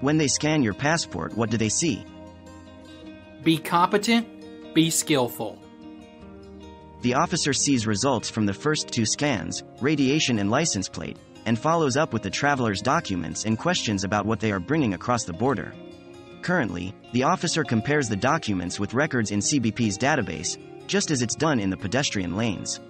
When they scan your passport, what do they see? Be competent, be skillful. The officer sees results from the first two scans, radiation and license plate, and follows up with the traveler's documents and questions about what they are bringing across the border. Currently, the officer compares the documents with records in CBP's database, just as it's done in the pedestrian lanes.